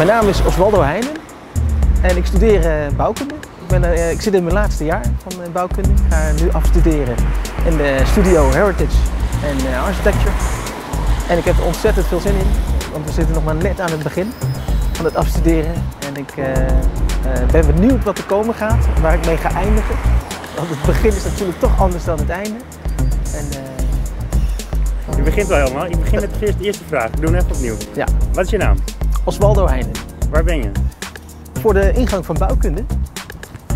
Mijn naam is Oswaldo Heijnen en ik studeer eh, bouwkunde. Ik, ben, eh, ik zit in mijn laatste jaar van bouwkunde. Ik ga nu afstuderen in de studio Heritage en eh, Architecture. En ik heb er ontzettend veel zin in, want we zitten nog maar net aan het begin van het afstuderen. En ik ben benieuwd wat er komen gaat, waar ik mee ga eindigen. Want het begin is natuurlijk toch anders dan het einde. En, Je begint wel helemaal. Ik begin met de eerste, eerste vraag. We doen even opnieuw. ja, Wat is je naam? Oswaldo Heijnen. Waar ben je? Voor de ingang van bouwkunde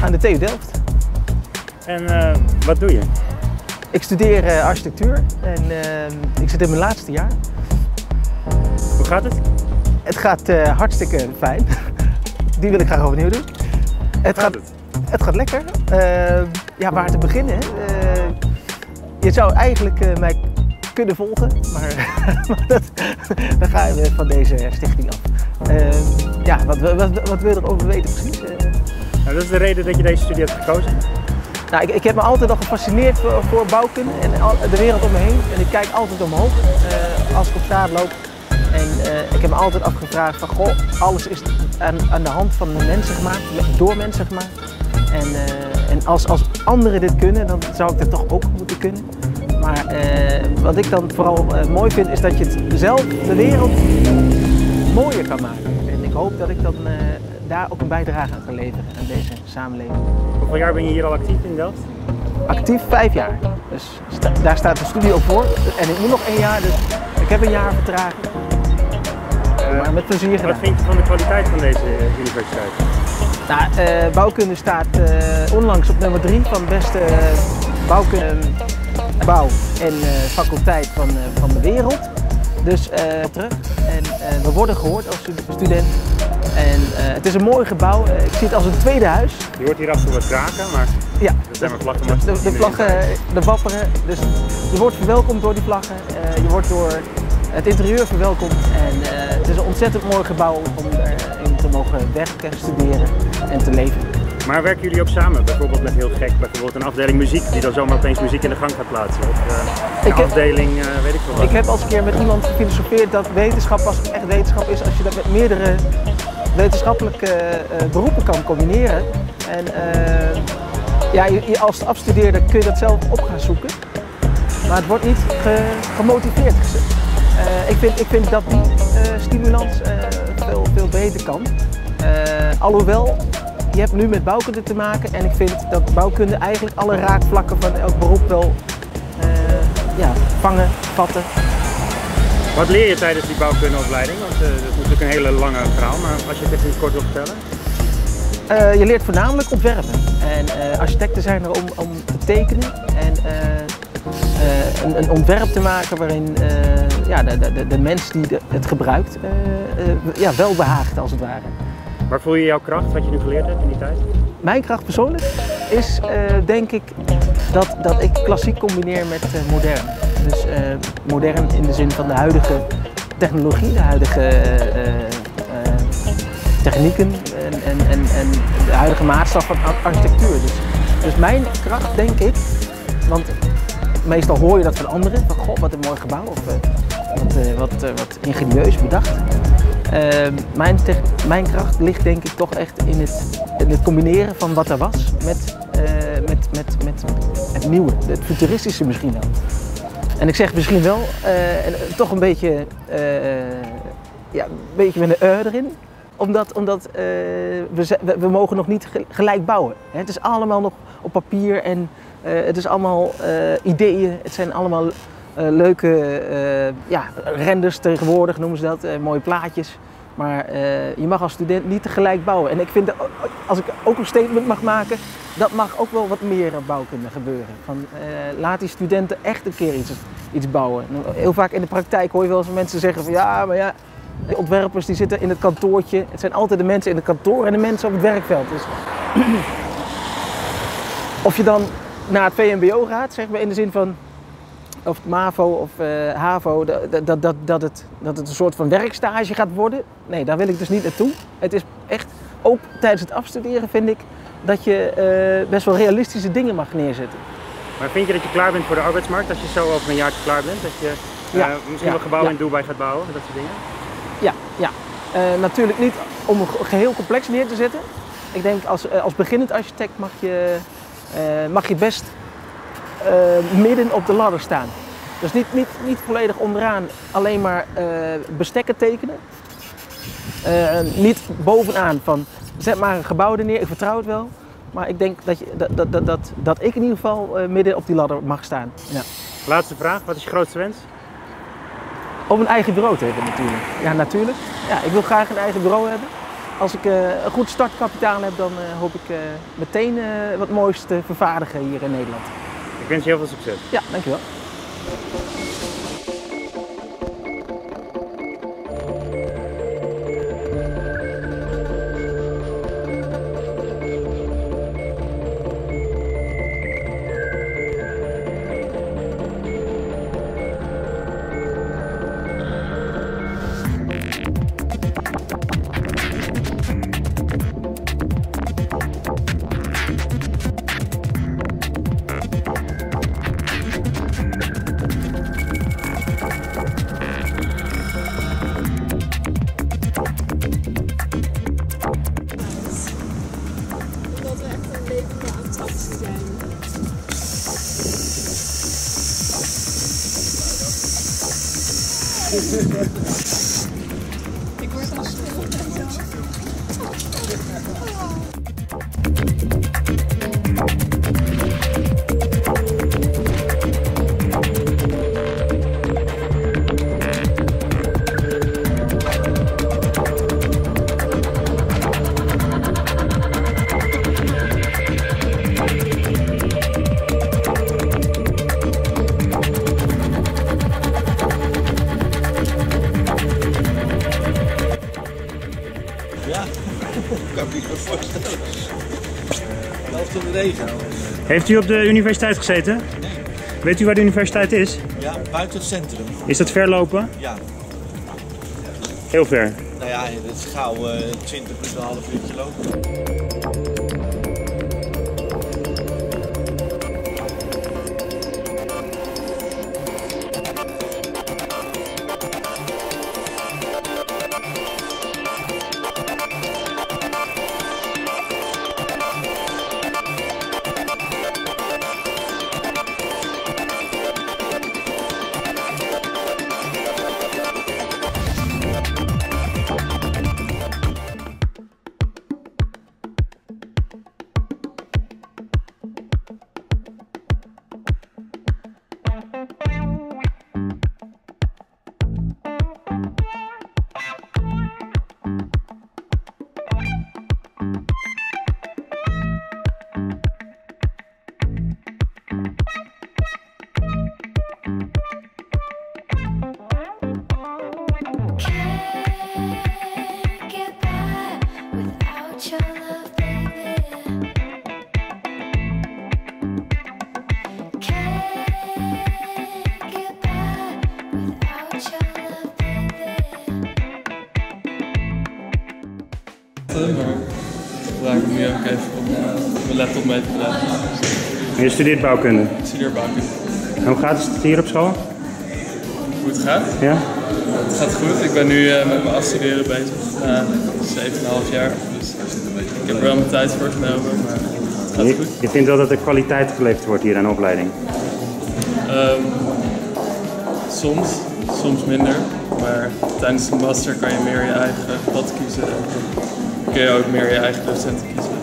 aan de TU Delft. En eh, wat doe je? Ik studeer eh, architectuur en eh, ik zit in mijn laatste jaar. Hoe gaat het? Het gaat hartstikke fijn. Die wil ik graag overnieuw doen. Het gaat, het? het gaat lekker. Ja, waar te beginnen? je zou eigenlijk mij kunnen volgen, maar, maar dat, dan ga je van deze stichting af. Eh, ja, wat, wat, wat wil je erover weten precies? Eh, Nou, dat is de reden dat je deze studie hebt gekozen. Nou, ik, ik heb me altijd al gefascineerd voor, voor bouwkunde en al- de wereld om me heen. En ik kijk altijd omhoog eh, als ik op straat loop. En ik heb me altijd afgevraagd van, goh, alles is aan, aan de hand van de mensen gemaakt, door mensen gemaakt. En, en als, als anderen dit kunnen, dan zou ik dit toch ook moeten kunnen. Maar eh, wat ik dan vooral eh, mooi vind, is dat je het zelf, de wereld, mooier kan maken. En ik hoop dat ik dan eh, daar ook een bijdrage aan kan leveren aan deze samenleving Hoeveel jaar ben je hier al actief in Delft? actief vijf jaar. Dus sta- daar staat de studie ook voor. En ik moet nog één jaar, dus ik heb een jaar vertraging. maar met plezier Wat gedaan. vind je van de kwaliteit van deze universiteit? Nou, bouwkunde staat onlangs op nummer drie van beste bouwkunde, bouw en eh, faculteit van, eh, van de wereld. Dus eh, terug. En we worden gehoord als stu- student. En het is een mooi gebouw. Ik zie het als een tweede huis. Je hoort hier af en toe wat kraken, maar Ja, dat zijn maar vlaggen. de, de, de vlaggen, de wapperen. Dus je wordt verwelkomd door die vlaggen. Je wordt door het interieur verwelkomd. En het is een ontzettend mooi gebouw om erin te mogen werken, studeren en te leven. Maar werken jullie ook samen? Bijvoorbeeld met heel gek, bijvoorbeeld een afdeling muziek die dan zomaar opeens muziek in de gang gaat plaatsen? Of eh, een Ik heb- afdeling, eh, weet ik veel wat. Ik heb als een keer met iemand gefilosofeerd dat wetenschap pas echt wetenschap is als je dat met meerdere wetenschappelijke eh, beroepen kan combineren. En ja, je, je als afstudeerder kun je dat zelf op gaan zoeken. Maar het wordt niet ge- gemotiveerd gezet. Ik, vind, ik vind dat die stimulans veel, veel beter kan. Alhoewel, je hebt nu met bouwkunde te maken en ik vind dat bouwkunde eigenlijk alle raakvlakken van elk beroep wel eh, ja, vangen, vatten. Wat leer je tijdens die bouwkundeopleiding? Want eh, dat is natuurlijk een hele lange verhaal, maar als je het even kort wil vertellen. Eh, je leert voornamelijk ontwerpen. En architecten zijn er om, om te tekenen en een, een ontwerp te maken waarin ja, de, de, de mens die het gebruikt ja, wel behaagt als het ware. Waar voel je jouw kracht, wat je nu geleerd hebt in die tijd? Mijn kracht persoonlijk is eh, denk ik dat, dat ik klassiek combineer met eh, modern. Dus eh, modern in de zin van de huidige technologie, de huidige technieken en, en, en, en de huidige maatstaf van ar- architectuur. Dus, dus mijn kracht denk ik, want meestal hoor je dat van anderen, van goh wat een mooi gebouw of wat, wat, wat ingenieus bedacht. Eh, mijn, mijn kracht ligt denk ik toch echt in het, het combineren van wat er was met, eh, met, met, met het nieuwe, het futuristische misschien wel. En ik zeg misschien wel, eh, eh, toch een beetje, ja, een beetje met een eur erin. Omdat, omdat we, we, mogen nog niet ge- gelijk bouwen. Het is allemaal nog op papier en het is allemaal ideeën. Het zijn allemaal leuke eh, ja, renders tegenwoordig noemen ze dat, eh, mooie plaatjes. Maar eh, je mag als student niet tegelijk bouwen. En ik vind, als ik ook een statement mag maken, dat mag ook wel wat meer bouwkunde gebeuren. Van, eh, laat die studenten echt een keer iets, iets bouwen. Heel vaak in de praktijk hoor je wel eens mensen zeggen van ja, maar ja, de ontwerpers die zitten in het kantoortje. Het zijn altijd de mensen in het kantoor en de mensen op het werkveld. Dus of je dan naar het VMBO gaat, zeg maar in de zin van of het MAVO of eh, HAVO, dat, dat, dat, dat, het, dat het een soort van werkstage gaat worden. Nee, daar wil ik dus niet naartoe. Het is echt, ook tijdens het afstuderen vind ik, dat je eh, best wel realistische dingen mag neerzetten. Maar vind je dat je klaar bent voor de arbeidsmarkt als je zo over een jaartje klaar bent? Dat je eh, Ja, misschien ja, wel gebouwen ja. in Dubai gaat bouwen, dat soort dingen? Ja, ja. Natuurlijk niet om een geheel complex neer te zetten. Ik denk als, als beginnend architect mag je, mag je best eh, midden op de ladder staan. Dus niet, niet, niet volledig onderaan alleen maar eh, bestekken tekenen. Eh, niet bovenaan van zet maar een gebouw er neer, ik vertrouw het wel. Maar ik denk dat, je, dat, dat, dat, dat, ik in ieder geval midden op die ladder mag staan. Ja. Laatste vraag, wat is je grootste wens? Om een eigen bureau te hebben natuurlijk. Ja, natuurlijk. Ja, ik wil graag een eigen bureau hebben. Als ik een goed startkapitaal heb, dan hoop ik meteen wat moois te vervaardigen hier in Nederland. Ik wens je heel veel succes. Ja, dankjewel. Ja, kan ik me voorstellen. Loopt in de regen. Heeft u op de universiteit gezeten? Weet u waar de universiteit is? Ja, buiten het centrum. Is dat verlopen? Ja, Heel ver. nou ja, het is gauw eh 20 minuten, een half uurtje lopen. Maar gebruik hem nu ook even om eh, mijn laptop mee te gebruiken. Je studeert bouwkunde. Ik studeer bouwkunde. En hoe gaat het hier op school? Hoe het gaat? Ja? Het gaat goed. Ik ben nu eh, met mijn afstuderen bezig. Na 7,5 jaar. Dus ik heb er wel mijn tijd voor genomen, maar het gaat Je, goed. je vindt wel dat er kwaliteit geleverd wordt hier aan de opleiding? Ehm, soms, soms minder. Maar tijdens de master kan je meer je eigen pad kiezen. En kun je